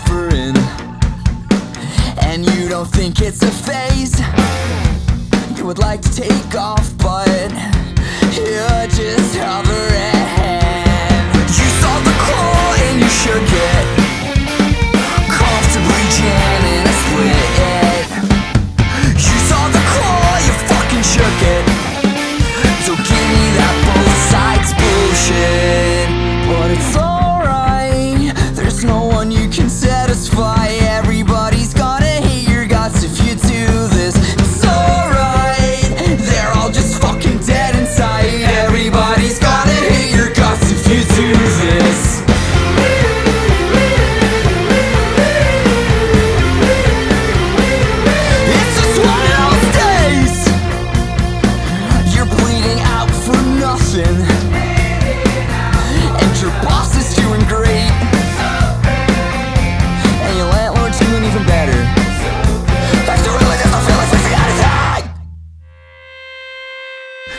suffering. And you don't think it's a phase You would like to take off but You're just hovering. one you can satisfy.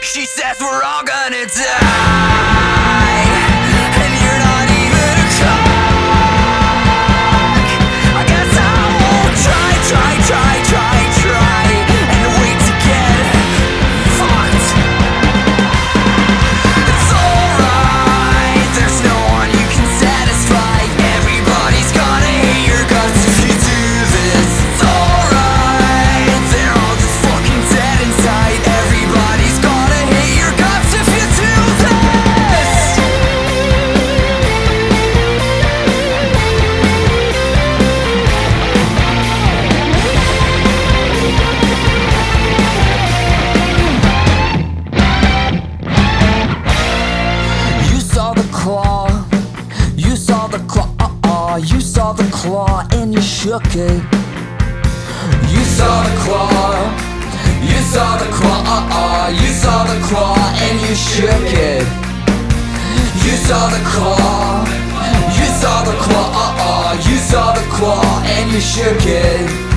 She says we're all gonna die. you saw the claw and you shook it. You saw the claw, you saw the claw, uh-uh. you saw the claw and you shook it. You saw the claw, you saw the claw, uh-uh. you saw the claw and you shook it.